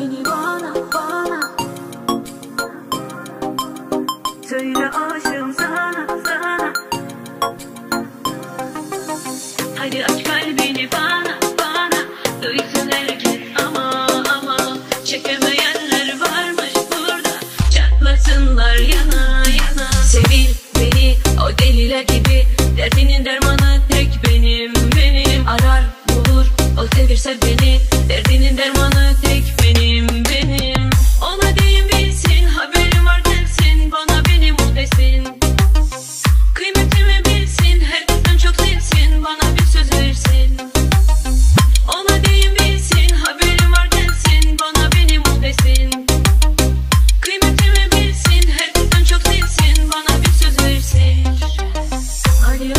Beni bana bana. Söyle aşığım sana sana. Hadi aç kalbini bana bana. Duysun herkes ama ama. Çekemeyenler varmış burada. Çatlasınlar yana yana. Sevil beni o deliler gibi. Derdinin dermanı tek benim benim. Arar bulur o sevirse beni.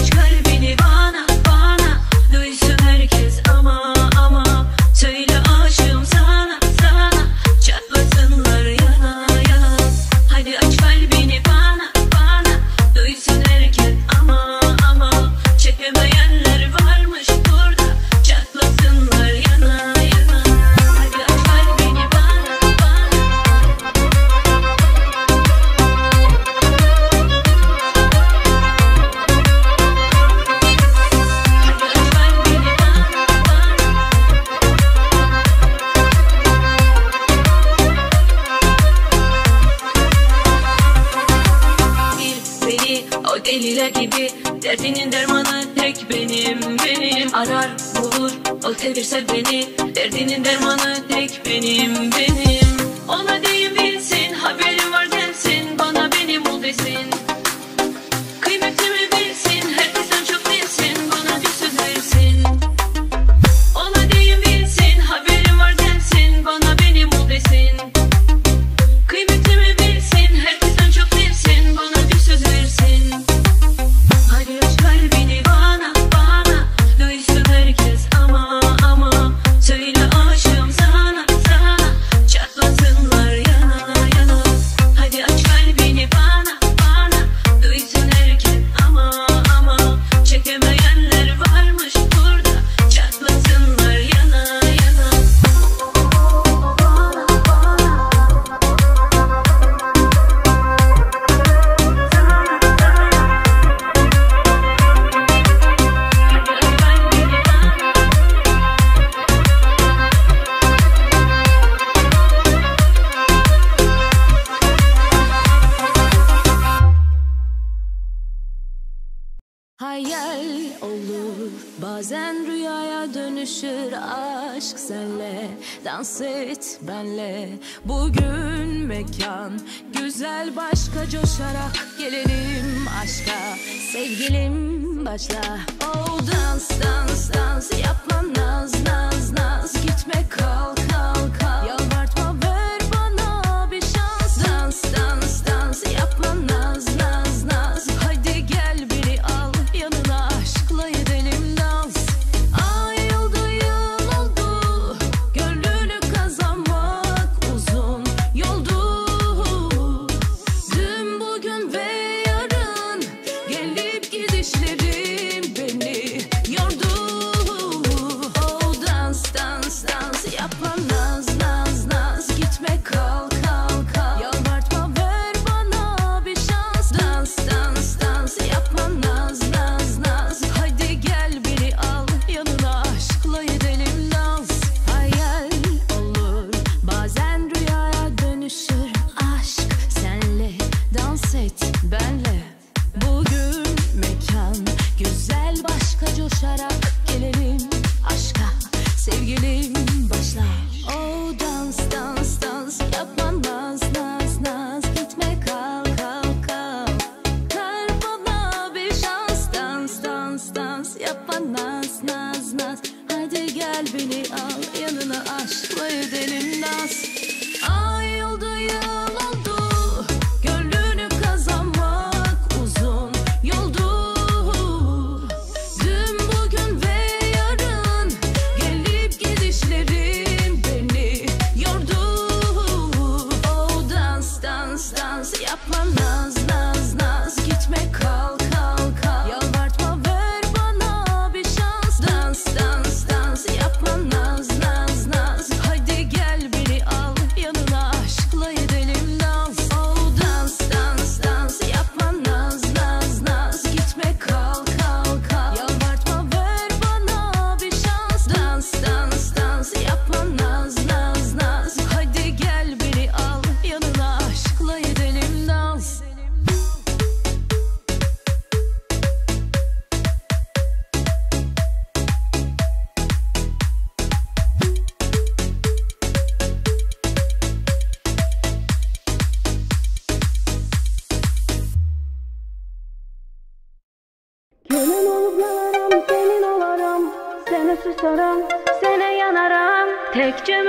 much. Bazen rüyaya dönüşür aşk senle. Dans et benle. Bugün mekan Güzel başka coşarak gelelim aşka. Sevgilim başla. Oh dans dans dans. Yapma naz naz naz. Calvin et Hobbes.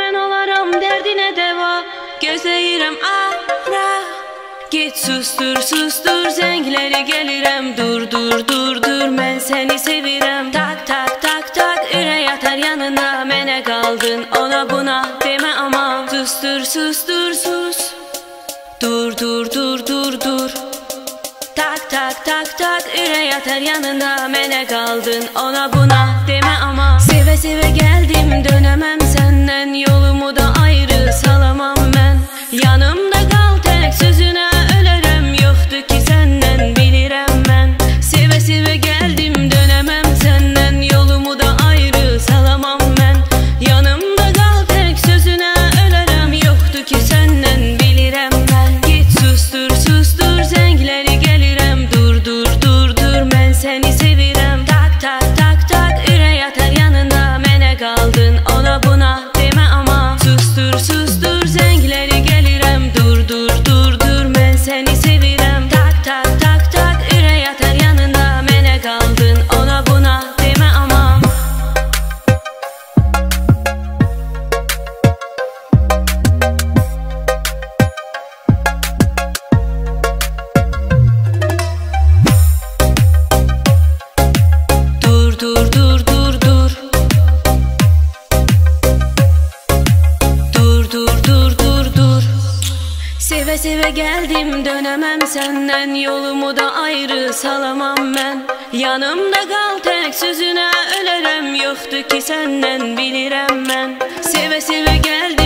Mən olaram dərdinə dəva Gözləyirəm ara Get sustur, sustur zəngləri gəlirəm Dur, dur, dur, dur mən səni sevirəm Tak, tak, tak, tak ürək atar yanına. Mənə qaldın ona buna demə aman. Sustur, sustur, sus. Dur, dur, dur, dur, dur. Tak, tak, tak, tak ürək atar yanında Mənə qaldın ona buna demə aman. Sevə, sevə gəldim dönəməm səndən Yolumu da Sevə-sevə gəldim dönəməm səndən Yolumu da ayrı salamam mən Yanımda qal tək sözünə ölərəm Yoxdur ki səndən bilirəm mən Sevə-sevə gəldim